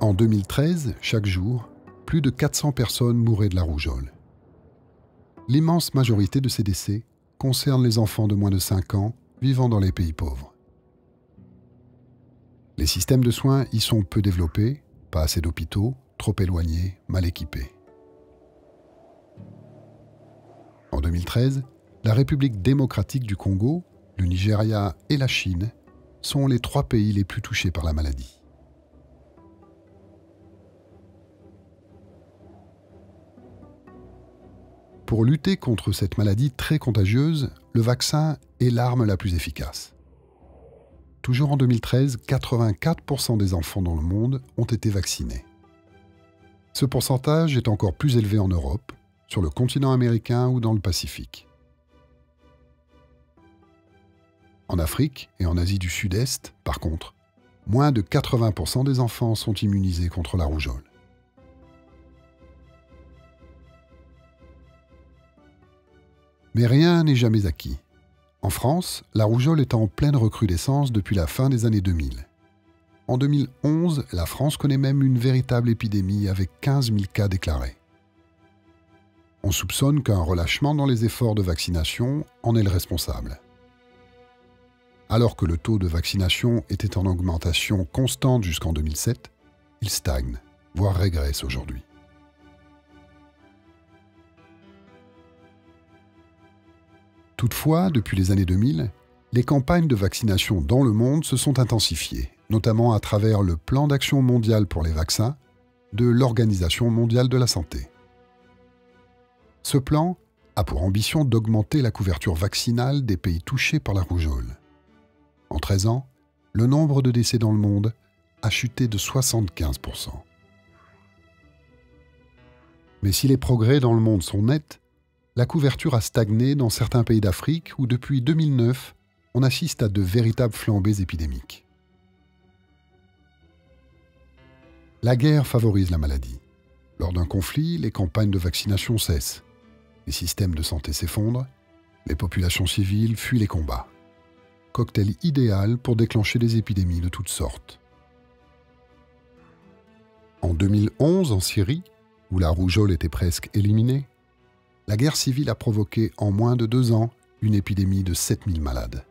En 2013, chaque jour, plus de 400 personnes mouraient de la rougeole. L'immense majorité de ces décès concernent les enfants de moins de 5 ans vivant dans les pays pauvres. Les systèmes de soins y sont peu développés, pas assez d'hôpitaux, trop éloignés, mal équipés. En 2013, la République démocratique du Congo, le Nigeria et la Chine sont les trois pays les plus touchés par la maladie. Pour lutter contre cette maladie très contagieuse, le vaccin est l'arme la plus efficace. Toujours en 2013, 84% des enfants dans le monde ont été vaccinés. Ce pourcentage est encore plus élevé en Europe, sur le continent américain ou dans le Pacifique. En Afrique et en Asie du Sud-Est, par contre, moins de 80% des enfants sont immunisés contre la rougeole. Mais rien n'est jamais acquis. En France, la rougeole est en pleine recrudescence depuis la fin des années 2000. En 2011, la France connaît même une véritable épidémie avec 15 000 cas déclarés. On soupçonne qu'un relâchement dans les efforts de vaccination en est le responsable. Alors que le taux de vaccination était en augmentation constante jusqu'en 2007, il stagne, voire régresse aujourd'hui. Toutefois, depuis les années 2000, les campagnes de vaccination dans le monde se sont intensifiées, notamment à travers le Plan d'action mondial pour les vaccins de l'Organisation mondiale de la santé. Ce plan a pour ambition d'augmenter la couverture vaccinale des pays touchés par la rougeole. En 13 ans, le nombre de décès dans le monde a chuté de 75%. Mais si les progrès dans le monde sont nets, la couverture a stagné dans certains pays d'Afrique où depuis 2009, on assiste à de véritables flambées épidémiques. La guerre favorise la maladie. Lors d'un conflit, les campagnes de vaccination cessent. Les systèmes de santé s'effondrent. Les populations civiles fuient les combats. Cocktail idéal pour déclencher des épidémies de toutes sortes. En 2011, en Syrie, où la rougeole était presque éliminée, la guerre civile a provoqué en moins de deux ans une épidémie de 7000 malades.